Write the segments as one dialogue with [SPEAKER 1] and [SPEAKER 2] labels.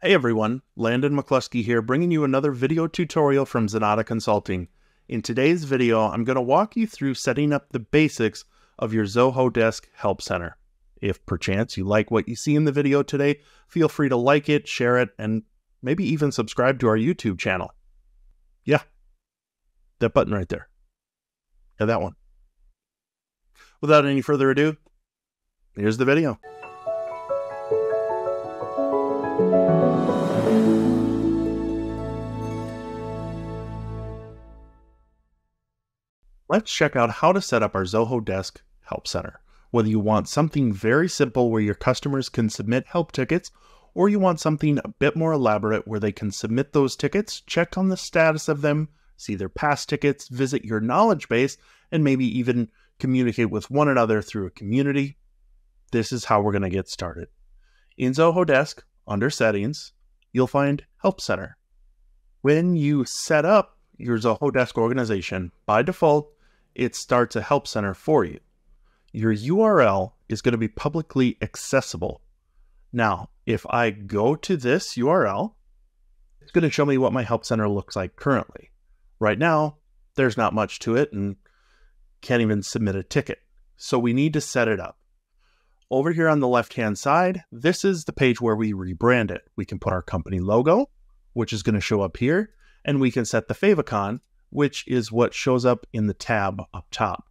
[SPEAKER 1] Hey everyone, Landon McCluskey here, bringing you another video tutorial from Zenatta Consulting. In today's video, I'm going to walk you through setting up the basics of your Zoho Desk Help Center. If perchance you like what you see in the video today, feel free to like it, share it, and maybe even subscribe to our YouTube channel. Yeah, that button right there. Yeah, that one. Without any further ado, here's the video. Let's check out how to set up our Zoho Desk Help Center. Whether you want something very simple where your customers can submit help tickets, or you want something a bit more elaborate where they can submit those tickets, check on the status of them, see their past tickets, visit your knowledge base, and maybe even communicate with one another through a community, this is how we're going to get started. In Zoho Desk, under Settings, you'll find Help Center. When you set up your Zoho Desk organization, by default, it starts a help center for you. Your URL is going to be publicly accessible. Now, if I go to this URL, it's going to show me what my help center looks like currently. Right now, there's not much to it and can't even submit a ticket. So we need to set it up. Over here on the left hand side, this is the page where we rebrand it. We can put our company logo, which is going to show up here, and we can set the favicon, which is what shows up in the tab up top.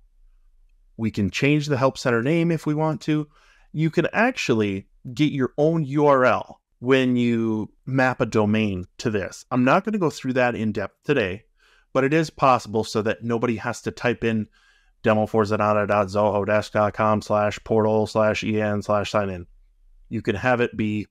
[SPEAKER 1] We can change the Help Center name if we want to. You can actually get your own URL when you map a domain to this. I'm not going to go through that in depth today, but it is possible so that nobody has to type in demo4zenatta.zohodesk.com slash portal slash en slash sign in. You can have it be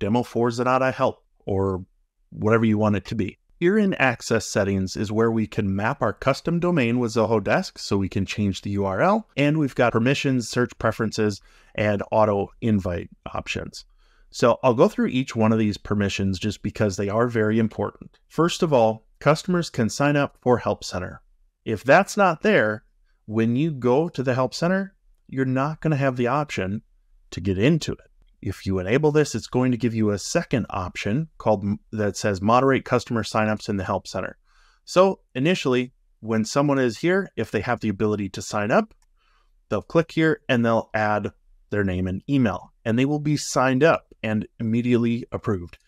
[SPEAKER 1] demo4zenatta help or whatever you want it to be. Here in Access Settings is where we can map our custom domain with Zoho Desk so we can change the URL, and we've got permissions, search preferences, and auto invite options. So I'll go through each one of these permissions just because they are very important. First of all, customers can sign up for Help Center. If that's not there, when you go to the Help Center, you're not going to have the option to get into it. If you enable this, it's going to give you a second option called that says moderate customer signups in the help center. So initially, when someone is here, if they have the ability to sign up, they'll click here and they'll add their name and email, and they will be signed up and immediately approved.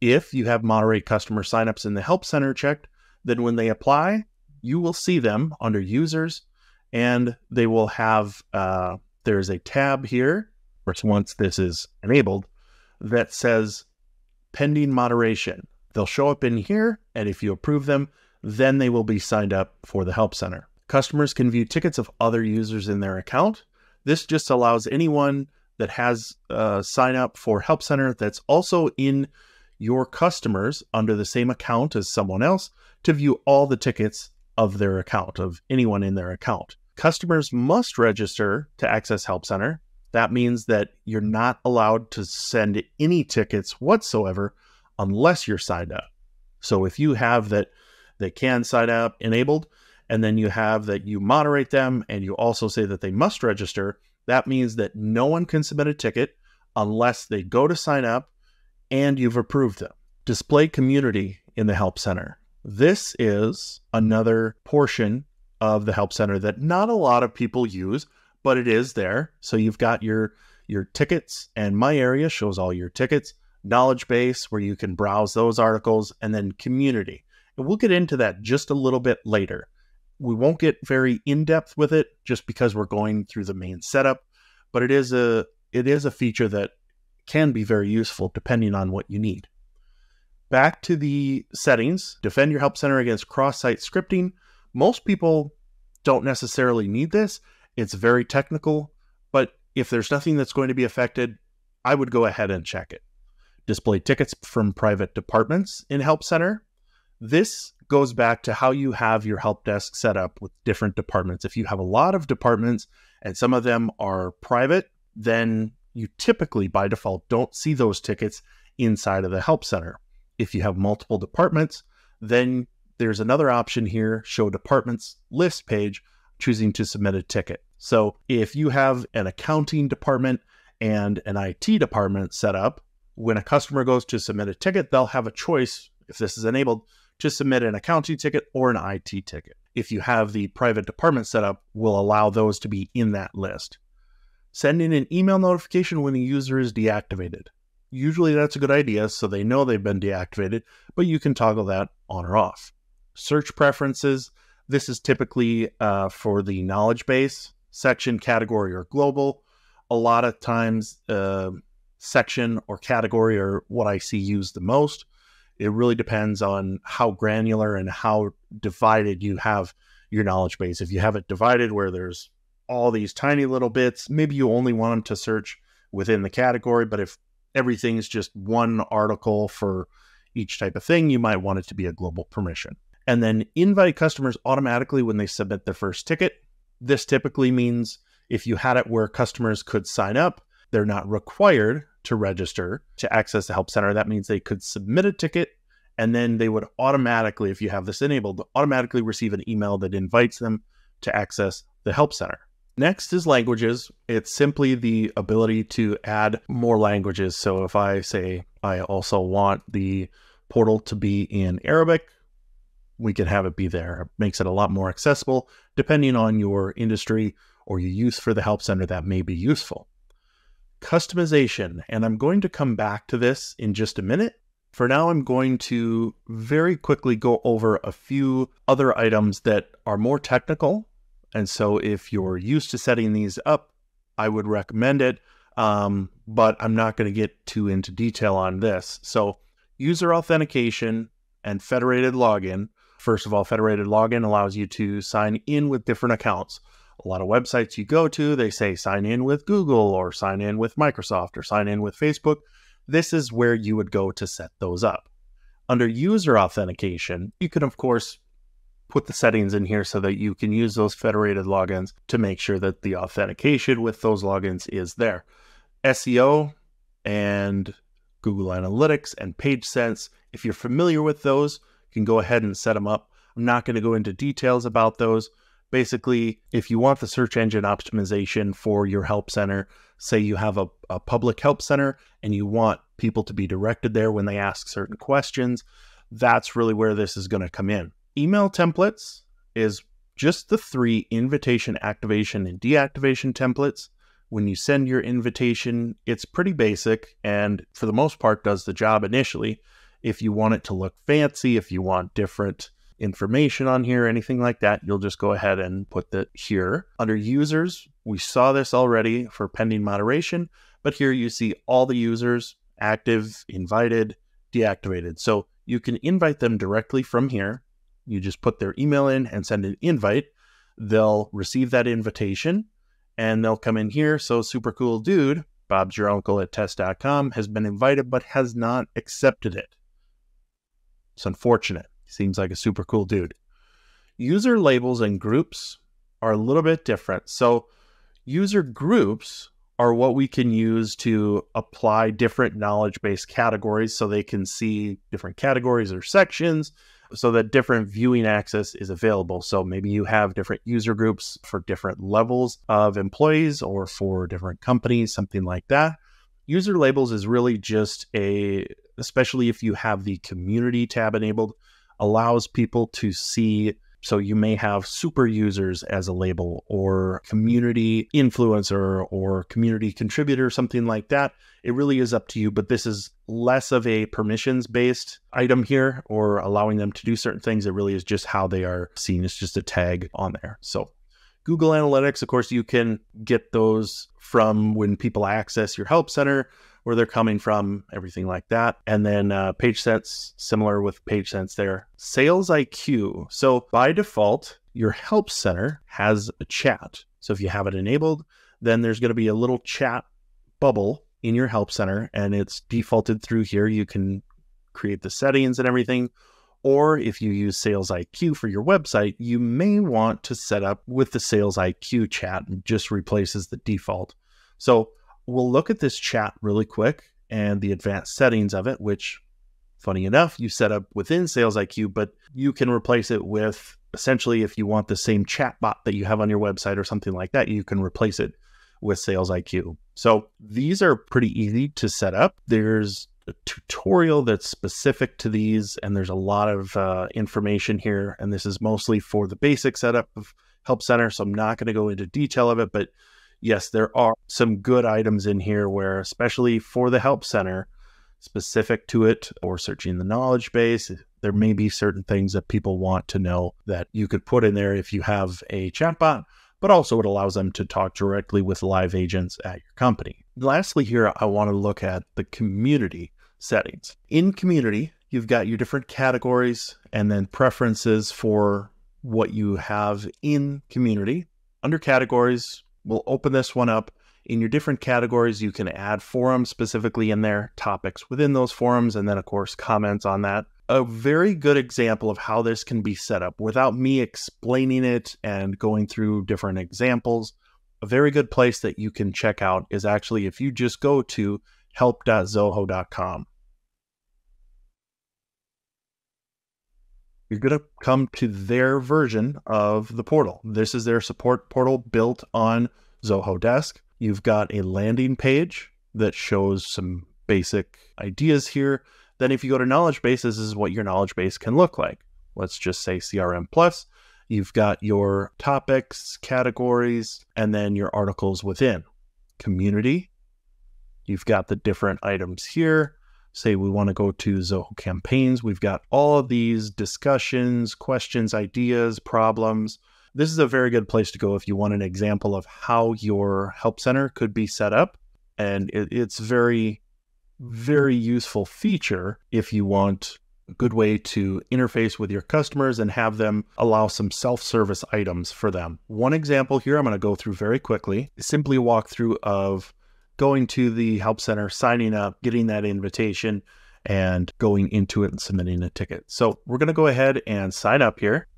[SPEAKER 1] If you have moderate customer signups in the help center checked, then when they apply, you will see them under users, and they will have uh, there's a tab here once this is enabled that says pending moderation. They'll show up in here, and if you approve them, then they will be signed up for the Help Center. Customers can view tickets of other users in their account. This just allows anyone that has uh, sign up for Help Center that's also in your customers under the same account as someone else to view all the tickets of their account, of anyone in their account. Customers must register to access Help Center that means that you're not allowed to send any tickets whatsoever unless you're signed up. So if you have that they can sign up enabled, and then you have that you moderate them and you also say that they must register, that means that no one can submit a ticket unless they go to sign up and you've approved them. Display community in the Help Center. This is another portion of the Help Center that not a lot of people use but it is there. So you've got your your tickets, and my area shows all your tickets. Knowledge base where you can browse those articles, and then community. And we'll get into that just a little bit later. We won't get very in depth with it just because we're going through the main setup, but it is a it is a feature that can be very useful depending on what you need. Back to the settings, defend your help center against cross-site scripting. Most people don't necessarily need this. It's very technical, but if there's nothing that's going to be affected, I would go ahead and check it. Display tickets from private departments in Help Center. This goes back to how you have your help desk set up with different departments. If you have a lot of departments and some of them are private, then you typically by default don't see those tickets inside of the help center. If you have multiple departments, then there's another option here, show departments list page, choosing to submit a ticket. So if you have an accounting department and an IT department set up, when a customer goes to submit a ticket, they'll have a choice, if this is enabled, to submit an accounting ticket or an IT ticket. If you have the private department set up, will allow those to be in that list. Sending an email notification when a user is deactivated. Usually that's a good idea so they know they've been deactivated, but you can toggle that on or off. Search preferences. This is typically uh, for the knowledge base, section, category, or global. A lot of times, uh, section or category are what I see used the most. It really depends on how granular and how divided you have your knowledge base. If you have it divided where there's all these tiny little bits, maybe you only want them to search within the category. But if everything's just one article for each type of thing, you might want it to be a global permission. And then invite customers automatically when they submit their first ticket. This typically means if you had it where customers could sign up, they're not required to register to access the Help Center. That means they could submit a ticket and then they would automatically, if you have this enabled, automatically receive an email that invites them to access the Help Center. Next is languages. It's simply the ability to add more languages. So if I say I also want the portal to be in Arabic, we could have it be there. It makes it a lot more accessible. Depending on your industry or your use for the Help Center, that may be useful customization. And I'm going to come back to this in just a minute. For now, I'm going to very quickly go over a few other items that are more technical. And so if you're used to setting these up, I would recommend it. Um, but I'm not going to get too into detail on this. So, user authentication and federated login. First of all, federated login allows you to sign in with different accounts a lot of websites you go to, they say sign in with Google or sign in with Microsoft or sign in with Facebook. This is where you would go to set those up. Under user authentication, you can, of course, put the settings in here so that you can use those federated logins to make sure that the authentication with those logins is there. SEO and Google Analytics and PageSense, if you're familiar with those, can go ahead and set them up. I'm not going to go into details about those, basically, if you want the search engine optimization for your help center, say you have a, a public help center and you want people to be directed there when they ask certain questions, that's really where this is going to come in. Email templates is just the three invitation activation and deactivation templates. When you send your invitation, it's pretty basic and for the most part does the job initially. If you want it to look fancy, if you want different information on here, anything like that, you'll just go ahead and put that here. Under users, we saw this already for pending moderation, but here you see all the users active, invited, deactivated. So you can invite them directly from here. You just put their email in and send an invite. They'll receive that invitation and they'll come in here. So super cool dude, Bob's your uncle at test.com has been invited but has not accepted it. It's unfortunate. Seems like a super cool dude. User labels and groups are a little bit different. So, user groups are what we can use to apply different knowledge based categories so they can see different categories or sections so that different viewing access is available. So maybe you have different user groups for different levels of employees or for different companies, something like that. User labels is really just a, especially if you have the community tab enabled, allows people to see so you may have super users as a label or community influencer or community contributor, something like that. It really is up to you, but this is less of a permissions based item here or allowing them to do certain things. It really is just how they are seen. It's just a tag on there. So Google Analytics, of course, you can get those from when people access your help center where they're coming from, everything like that. And then uh, PageSense, similar with PageSense there. Sales IQ. So by default, your help center has a chat. So if you have it enabled, then there's going to be a little chat bubble in your help center and it's defaulted through here. You can create the settings and everything. Or if you use Sales IQ for your website, you may want to set up with the Sales IQ chat and just replaces the default. So we'll look at this chat really quick and the advanced settings of it, which, funny enough, you set up within Sales IQ, but you can replace it with essentially if you want the same chat bot that you have on your website or something like that, you can replace it with Sales IQ. So these are pretty easy to set up. There's tutorial that's specific to these, and there's a lot of uh, information here. And this is mostly for the basic setup of Help Center. So I'm not going to go into detail of it, but yes, there are some good items in here where, especially for the Help Center, specific to it or searching the knowledge base, there may be certain things that people want to know that you could put in there if you have a chatbot, but also it allows them to talk directly with live agents at your company. Lastly, here, I want to look at the community settings. In community, you've got your different categories and then preferences for what you have in community. Under categories, we'll open this one up. In your different categories, you can add forums specifically in there, topics within those forums, and then, of course, comments on that. A very good example of how this can be set up without me explaining it and going through different examples. A very good place that you can check out is actually if you just go to help.zoho.com. You're going to come to their version of the portal. This is their support portal built on Zoho Desk. You've got a landing page that shows some basic ideas here. Then, if you go to knowledge base, this is what your knowledge base can look like. Let's just say CRM Plus. You've got your topics, categories, and then your articles within. Community. You've got the different items here. Say we want to go to Zoho campaigns. We've got all of these discussions, questions, ideas, problems this is a very good place to go if you want an example of how your help center could be set up. And it, it's very, very useful feature if you want a good way to interface with your customers and have them allow some self-service items for them. One example here I'm going to go through very quickly simply walkthrough of going to the help center, signing up, getting that invitation, and going into it and submitting a ticket. So we're going to go ahead and sign up here.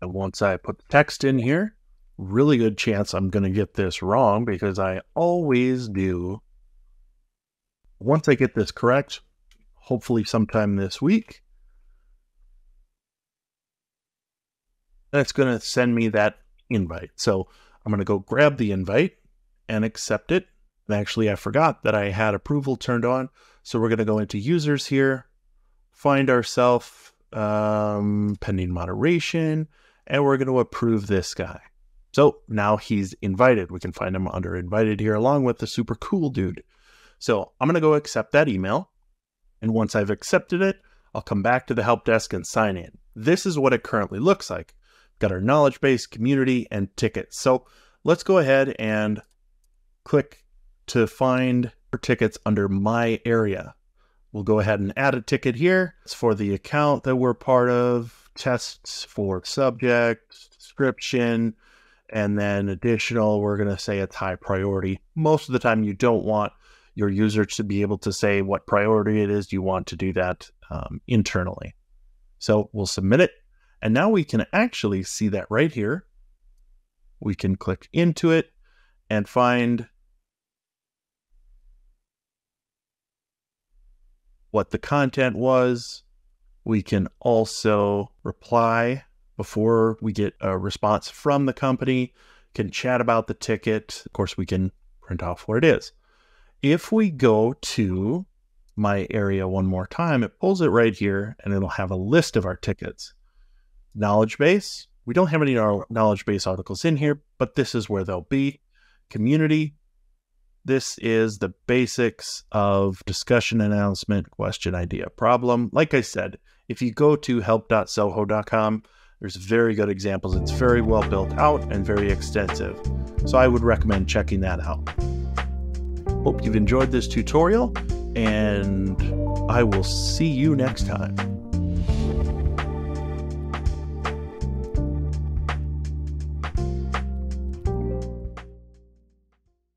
[SPEAKER 1] And once I put the text in here, really good chance I'm going to get this wrong because I always do. Once I get this correct, hopefully sometime this week, that's going to send me that invite. So I'm going to go grab the invite and accept it. Actually, I forgot that I had approval turned on. So we're going to go into users here, find ourselves um, pending moderation, and we're going to approve this guy. So now he's invited. We can find him under invited here along with the super cool dude. So I'm going to go accept that email. And once I've accepted it, I'll come back to the help desk and sign in. This is what it currently looks like. Got our knowledge base, community, and tickets. So let's go ahead and click to find tickets under my area. We'll go ahead and add a ticket here. It's for the account that we're part of tests for subject, description, and then additional, we're going to say it's high priority. Most of the time, you don't want your user to be able to say what priority it is. You want to do that um, internally. So we'll submit it. And now we can actually see that right here. We can click into it and find what the content was, we can also reply before we get a response from the company, can chat about the ticket. Of course, we can print off what it is. If we go to my area one more time, it pulls it right here and it'll have a list of our tickets. Knowledge base, we don't have any knowledge base articles in here, but this is where they'll be. Community, this is the basics of discussion announcement, question, idea, problem. Like I said, if you go to help.zoho.com, there's very good examples. It's very well built out and very extensive. So I would recommend checking that out. Hope you've enjoyed this tutorial, and I will see you next time.